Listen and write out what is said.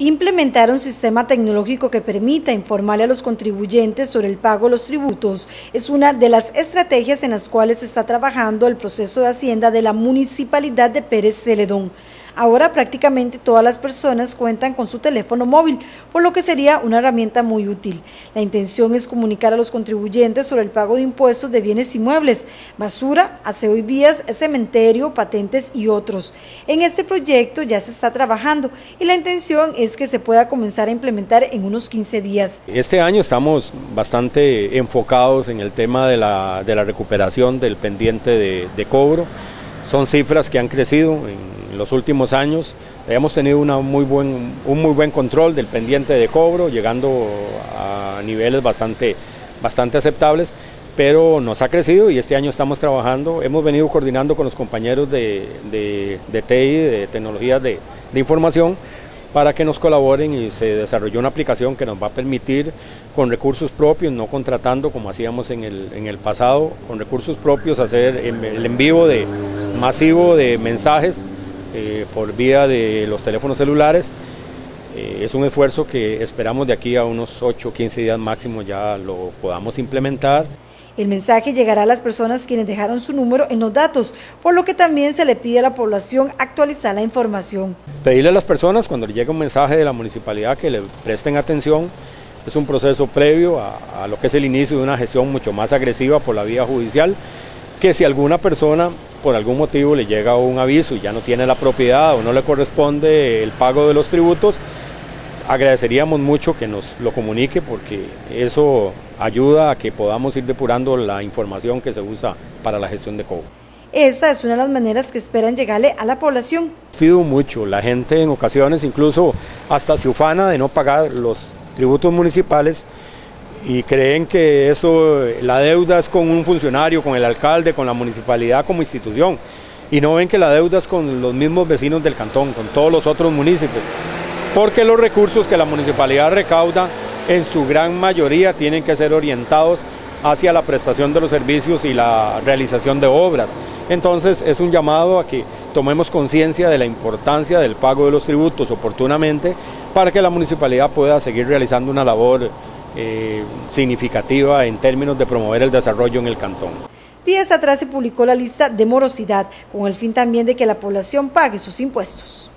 Implementar un sistema tecnológico que permita informarle a los contribuyentes sobre el pago de los tributos es una de las estrategias en las cuales está trabajando el proceso de Hacienda de la Municipalidad de Pérez Celedón. Ahora prácticamente todas las personas cuentan con su teléfono móvil, por lo que sería una herramienta muy útil. La intención es comunicar a los contribuyentes sobre el pago de impuestos de bienes inmuebles, basura, aseo y vías, cementerio, patentes y otros. En este proyecto ya se está trabajando y la intención es que se pueda comenzar a implementar en unos 15 días. Este año estamos bastante enfocados en el tema de la, recuperación del pendiente de, de cobro. Son cifras que han crecido en los últimos años hemos tenido una muy buen, un muy buen control del pendiente de cobro, llegando a niveles bastante, bastante aceptables, pero nos ha crecido y este año estamos trabajando, hemos venido coordinando con los compañeros de, de, de TI, de tecnologías de, de información, para que nos colaboren y se desarrolló una aplicación que nos va a permitir con recursos propios, no contratando como hacíamos en el, en el pasado, con recursos propios hacer el envío de, masivo de mensajes eh, por vía de los teléfonos celulares. Eh, es un esfuerzo que esperamos de aquí a unos 8 o 15 días máximo ya lo podamos implementar. El mensaje llegará a las personas quienes dejaron su número en los datos, por lo que también se le pide a la población actualizar la información. Pedirle a las personas cuando llegue un mensaje de la municipalidad que le presten atención, es un proceso previo a, a lo que es el inicio de una gestión mucho más agresiva por la vía judicial, que si alguna persona por algún motivo le llega un aviso y ya no tiene la propiedad o no le corresponde el pago de los tributos, agradeceríamos mucho que nos lo comunique porque eso ayuda a que podamos ir depurando la información que se usa para la gestión de cobro. Esta es una de las maneras que esperan llegarle a la población. Pido mucho, la gente en ocasiones incluso hasta se ufana de no pagar los tributos municipales y creen que eso, la deuda es con un funcionario, con el alcalde, con la municipalidad como institución y no ven que la deuda es con los mismos vecinos del cantón, con todos los otros municipios, porque los recursos que la municipalidad recauda en su gran mayoría tienen que ser orientados hacia la prestación de los servicios y la realización de obras. Entonces es un llamado a que tomemos conciencia de la importancia del pago de los tributos oportunamente para que la municipalidad pueda seguir realizando una labor eh, significativa en términos de promover el desarrollo en el cantón. Días atrás se publicó la lista de morosidad, con el fin también de que la población pague sus impuestos.